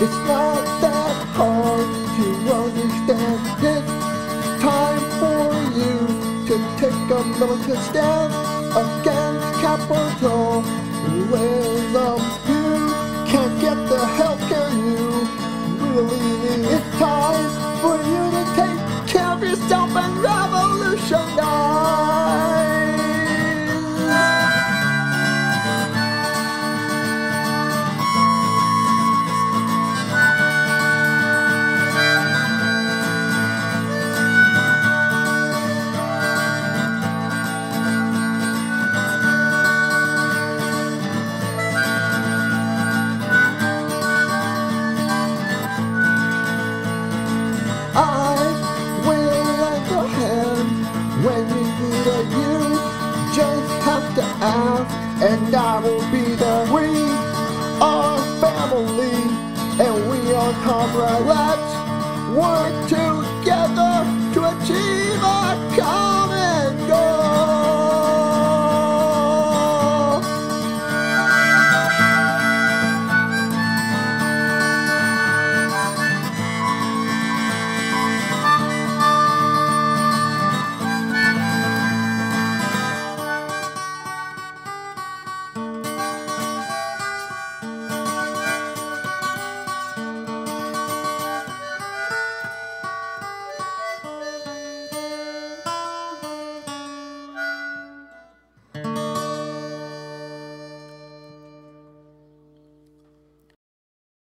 It's not that hard to understand. It's time for you to take a militant stand against capitalism. And I will be there. We are family, and we are comrades. Work together.